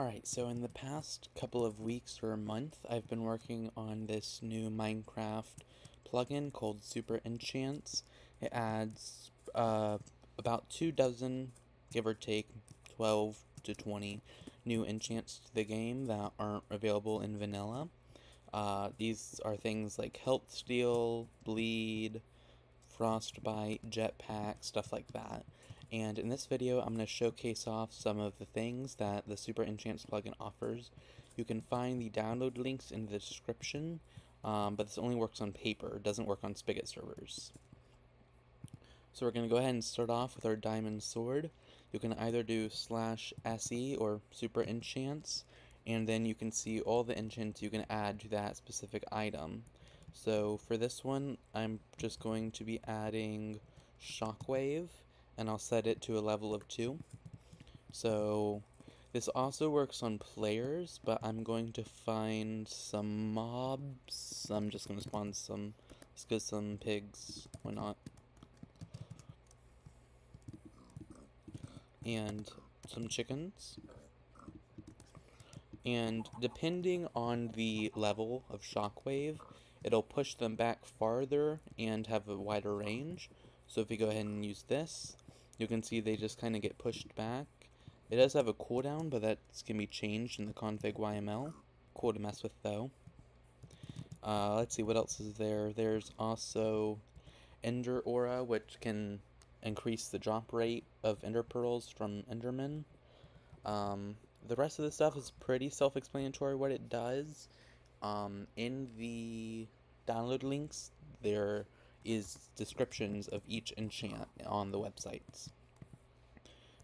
Alright, so in the past couple of weeks or a month, I've been working on this new Minecraft plugin called Super Enchants. It adds uh, about two dozen, give or take, 12 to 20 new enchants to the game that aren't available in vanilla. Uh, these are things like Health Steal, Bleed, Frostbite, Jetpack, stuff like that. And in this video, I'm going to showcase off some of the things that the Super Enchants plugin offers. You can find the download links in the description, um, but this only works on paper, it doesn't work on Spigot servers. So we're going to go ahead and start off with our Diamond Sword. You can either do slash SE or Super Enchants, and then you can see all the enchants you can add to that specific item. So for this one, I'm just going to be adding Shockwave and I'll set it to a level of 2. So this also works on players, but I'm going to find some mobs. I'm just going to spawn some, let's get some pigs, why not? And some chickens. And depending on the level of shockwave, it'll push them back farther and have a wider range. So if we go ahead and use this, you can see they just kind of get pushed back. It does have a cooldown, but that's going to be changed in the config YML. Cool to mess with, though. Uh, let's see, what else is there? There's also Ender Aura, which can increase the drop rate of Ender Pearls from Enderman. Um, the rest of the stuff is pretty self-explanatory what it does. Um, in the download links, there is descriptions of each enchant on the websites.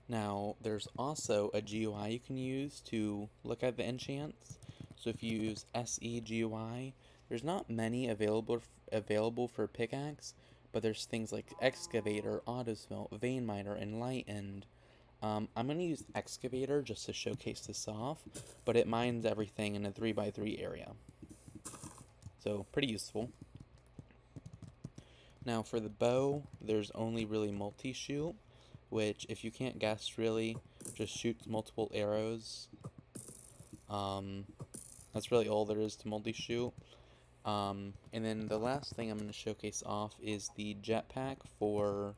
Now, there's also a GUI you can use to look at the enchants. So if you use SE GUI, there's not many available available for pickaxe, but there's things like Excavator, Autosmelt, Vein Miner, Enlightened. Um, I'm going to use Excavator just to showcase this off, but it mines everything in a 3x3 area. So, pretty useful. Now for the bow, there's only really multi-shoot, which if you can't guess really, just shoots multiple arrows. Um, that's really all there is to multi-shoot. Um, and then the last thing I'm going to showcase off is the jetpack for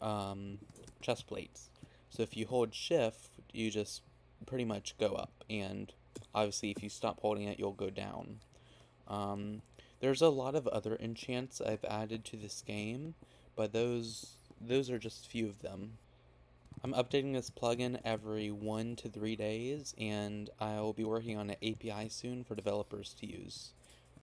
um, chest plates. So if you hold shift, you just pretty much go up, and obviously if you stop holding it, you'll go down. Um, there's a lot of other enchants I've added to this game, but those those are just a few of them. I'm updating this plugin every one to three days, and I'll be working on an API soon for developers to use.